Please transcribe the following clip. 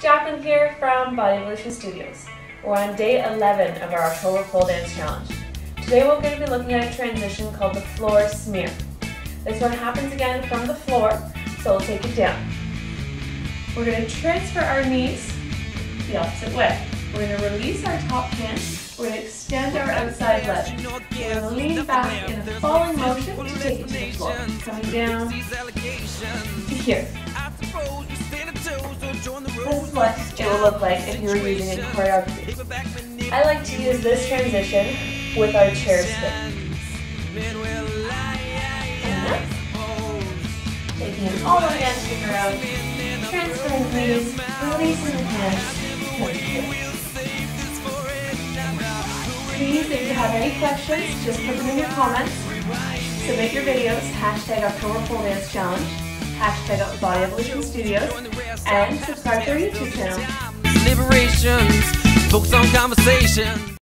Jacqueline here from Body Evolution Studios. We're on day 11 of our October pole dance challenge. Today we're going to be looking at a transition called the floor smear. This one happens again from the floor, so we'll take it down. We're going to transfer our knees the opposite way. We're going to release our top hand. We're going to extend our outside leg. We're going to lean back in a falling motion to take it to the floor. Coming down here. What it will look like if you were using it choreography. I like to use this transition with our chair spin. Taking it all the way down to the ground, transferring knees, releasing the hands, Please, if you have any questions, just put them in your comments. Submit your videos, hashtag October Pole Dance Challenge, hashtag Body Evolution Studios, and subscribe to our YouTube channel. Liberations, focus on conversation.